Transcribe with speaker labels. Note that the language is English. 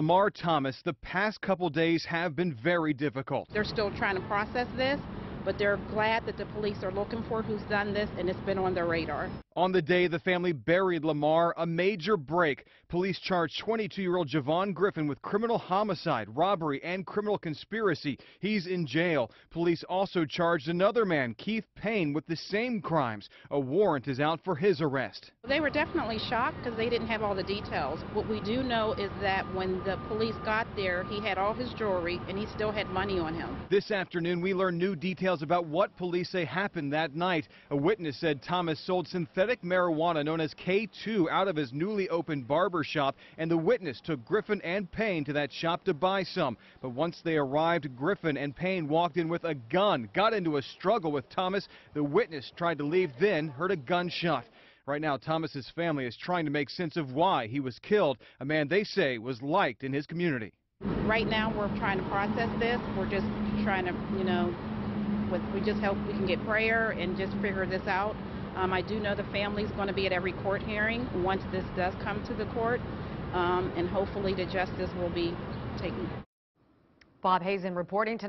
Speaker 1: Lamar Thomas, the past couple days have been very difficult.
Speaker 2: They're still trying to process this, but they're glad that the police are looking for who's done this and it's been on their radar.
Speaker 1: On the day the family buried Lamar, a major break. Police charged 22-year-old Javahn Griffin with criminal homicide, robbery, and criminal conspiracy. He's in jail. Police also charged another man, Keith Payne, with the same crimes. A warrant is out for his arrest.
Speaker 2: They were definitely shocked because they didn't have all the details. What we do know is that when the police got there, he had all his jewelry and he still had money on him.
Speaker 1: This afternoon, we learned new details about what police say happened that night. A witness said Thomas sold synthetic marijuana known as K2 out of his newly opened barber shop, and the witness took Griffin and Payne to that shop to buy some. But once they arrived, Griffin and Payne walked in with a gun, got into a struggle with Thomas. The witness tried to leave, then heard a gunshot. Right now, Thomas's family is trying to make sense of why he was killed, a man they say was liked in his community.
Speaker 2: Right now, we're trying to process this. We're just trying to, you know, with, we just hope we can get prayer and just figure this out. Um, I do know the family's going to be at every court hearing once this does come to the court, um, and hopefully the justice will be taken.
Speaker 3: Bob Hazen reporting tonight.